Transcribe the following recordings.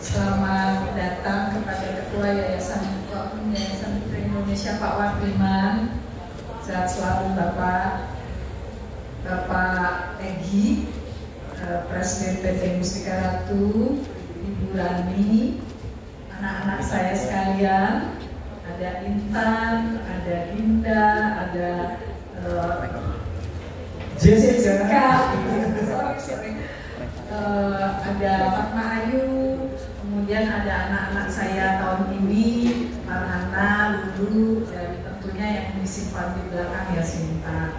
Selamat datang kepada Ketua Yayasan Yayasan Putri Indonesia Pak Wardiman. Sehat selalu Bapak. Bapak Egi, eh, Presiden PT Mustika Ratu, Ibu Rani, anak-anak saya sekalian, ada Intan, ada Indah, ada uh, Jessica, sorry, sorry. Uh, ada Fatma Ayu, kemudian ada anak-anak saya tahun ini, Farhana, Lulu, dan tentunya yang disimpan di belakang ya Sinta.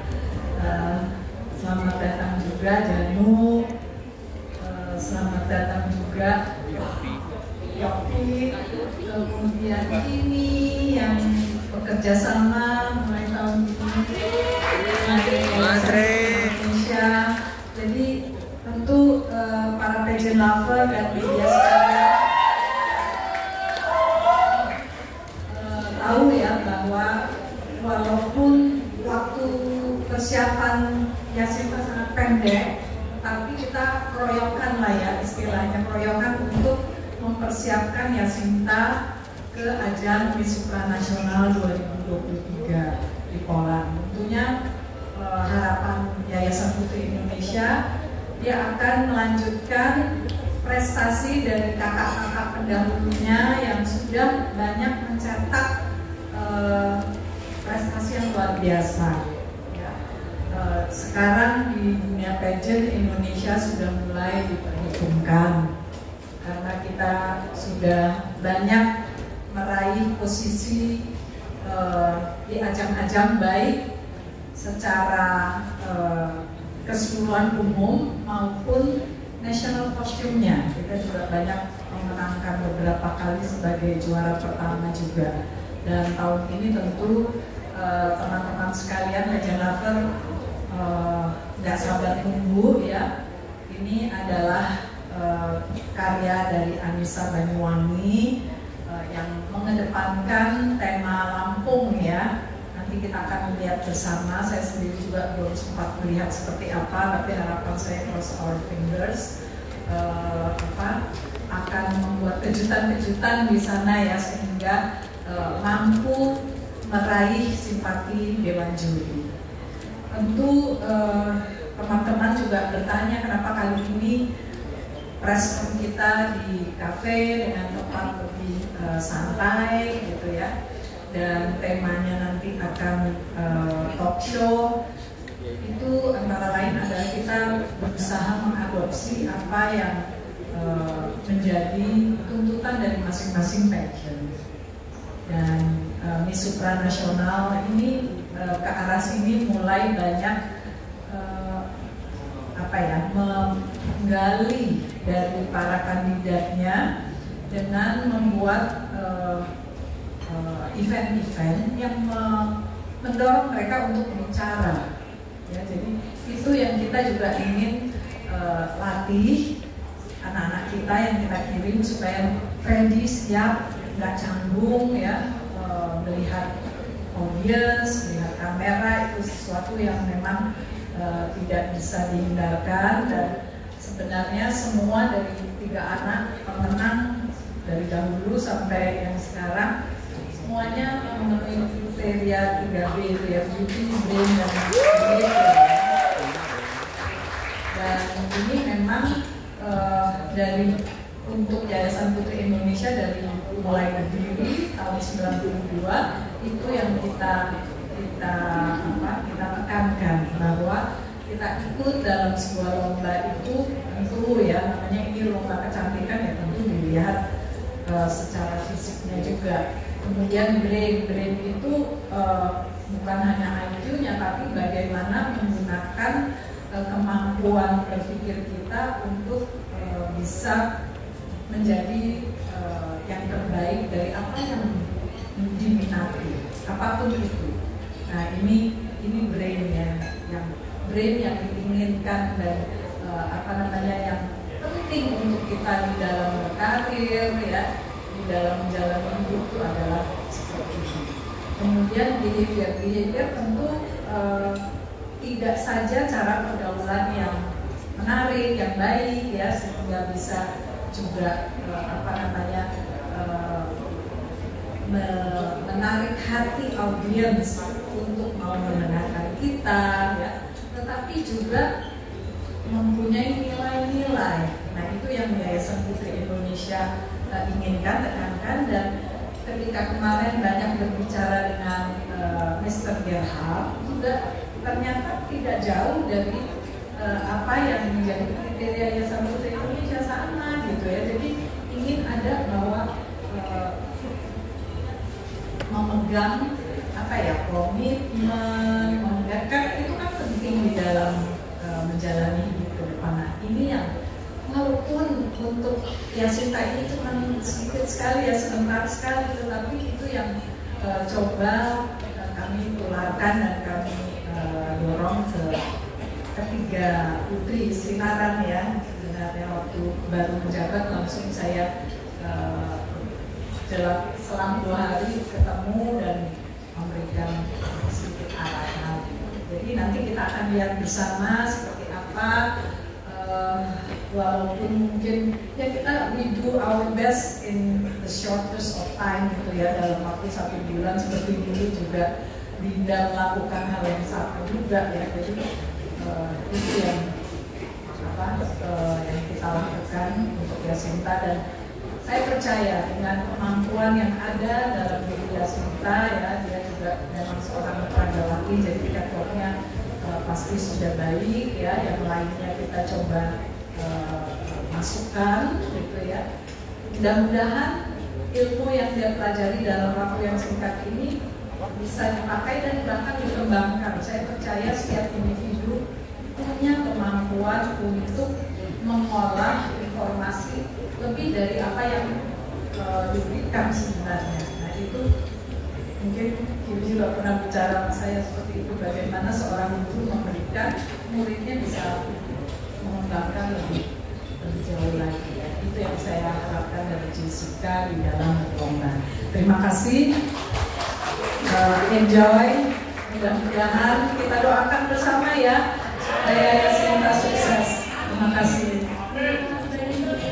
Uh, selamat datang juga Janu, uh, selamat datang juga Yopi, kemudian ini yang bekerja sama mulai tahun ini, Madre. Jadi tentu uh, para pageant lover dan media sekalian uh, tahu ya bahwa walaupun waktu persiapan Yasinta sangat pendek, tapi kita keroyokan lah ya istilahnya keroyokan untuk mempersiapkan Yasinta ke ajang Miss Supranasional 2023 di Poland. Tentunya uh, harapan Yayasan Putri Indonesia dia akan melanjutkan prestasi dari kakak-kakak pendahulunya yang sudah banyak mencetak uh, prestasi yang luar biasa. Sekarang di dunia pageant Indonesia sudah mulai diperhitungkan karena kita sudah banyak meraih posisi uh, di ajang-ajang baik secara uh, keseluruhan umum maupun national costume-nya. Kita juga banyak memenangkan beberapa kali sebagai juara pertama juga. Dan tahun ini tentu eh, teman-teman uh, sekalian Legend Lover nggak uh, sabar tunggu ya. Ini adalah uh, karya dari Anissa Banyuwangi uh, yang mengedepankan tema Lampung ya nanti kita akan melihat bersama. Saya sendiri juga belum sempat melihat seperti apa, tapi harapan saya cross our fingers uh, apa akan membuat kejutan-kejutan di sana ya sehingga uh, mampu meraih simpati dewan juri. Tentu eh, teman-teman uh, juga bertanya kenapa kali ini respon kita di kafe dengan tempat lebih uh, santai gitu ya. Dan temanya nanti akan uh, talk show. Itu antara lain adalah kita berusaha mengadopsi apa yang uh, menjadi tuntutan dari masing-masing passion. Dan uh, Miss Supranasional ini uh, ke arah sini mulai banyak uh, apa ya menggali dari para kandidatnya dengan membuat uh, Eh, event-event yang mendorong mereka untuk bicara. Ya, jadi itu yang kita juga ingin uh, latih anak-anak kita yang kita kirim supaya ready siap nggak canggung ya uh, melihat audience, melihat kamera itu sesuatu yang memang uh, tidak bisa dihindarkan dan sebenarnya semua dari tiga anak pemenang dari dahulu sampai yang sekarang semuanya memenuhi kriteria 3B itu ya beauty, brain dan. Dan ini memang uh, dari untuk Yayasan Putri Indonesia dari mulai berdiri tahun 92 itu yang kita kita apa kita tekankan bahwa kita ikut dalam sebuah lomba itu tentu ya namanya ini lomba kecantikan ya tentu dilihat uh, secara fisiknya juga. Kemudian brain, brain itu uh, bukan hanya IQ-nya, tapi bagaimana menggunakan uh, kemampuan berpikir kita untuk uh, bisa menjadi uh, yang terbaik dari apa yang diminati, apa pun itu. Nah ini ini brain ya, yang brain yang diinginkan dan uh, apa namanya yang penting untuk kita di dalam berkarir ya di dalam menjalani hidup itu adalah seperti ini. Kemudian behavior, behavior tentu uh, tidak saja cara pergaulan yang menarik, yang baik ya sehingga bisa juga uh, apa namanya menarik hati audiens untuk mau mendengarkan kita ya. Tetapi juga mempunyai nilai-nilai. Nah itu yang Yayasan Putri Indonesia uh, inginkan tekankan. Dan ketika kemarin banyak berbicara dengan uh, Mr. Gerhard juga ternyata tidak jauh dari uh, apa yang menjadi kriteria Yayasan Putri Indonesia sama gitu ya. Jadi ingin ada bahwa uh, memegang apa ya komitmen memegang kan itu kan penting di dalam uh, menjalani hidup ke depan. Nah ini yang walaupun untuk Yasinta ini cuma sedikit sekali ya sebentar sekali tetapi itu yang uh, coba uh, kami tularkan dan kami uh, dorong ke ketiga putri sinaran ya. Sebenarnya waktu baru menjabat langsung saya dalam selang dua hari ketemu dan memberikan sedikit arahan. Jadi nanti kita akan lihat bersama seperti apa. Uh, walaupun mungkin ya kita we do our best in the shortest of time gitu ya dalam waktu satu bulan seperti dulu juga Linda melakukan hal yang sama juga ya jadi uh, itu yang apa uh, yang kita lakukan untuk Yasinta dan saya percaya dengan kemampuan yang ada dalam diri Yasinta ya dia juga memang seorang laki jadi catwalknya uh, pasti sudah baik ya yang lainnya kita coba uh, masukkan gitu ya. Mudah-mudahan ilmu yang dia pelajari dalam waktu yang singkat ini bisa dipakai dan bahkan dikembangkan. Saya percaya setiap individu punya kemampuan untuk mengolah informasi lebih dari apa yang uh, diberikan sebenarnya. Nah itu mungkin Ibu juga pernah bicara saya seperti itu bagaimana seorang guru memberikan muridnya bisa mengembangkan lebih lebih jauh lagi ya. Itu yang saya harapkan dari Jessica di dalam lomba. Terima kasih. Uh, enjoy. Mudah-mudahan kita doakan bersama ya supaya Yasinta sukses. Terima kasih.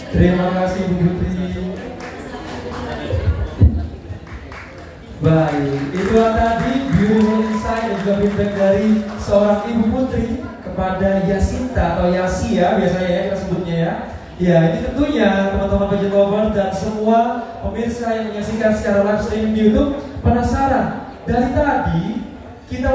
Terima kasih Bu Putri. Baik, itu tadi beautiful insight dan juga feedback dari seorang Ibu Putri kepada Yasinta atau Yasi ya biasanya ya kita sebutnya ya. Ya, ini tentunya teman-teman budget lover dan semua pemirsa yang menyaksikan secara live streaming di YouTube penasaran dari tadi kita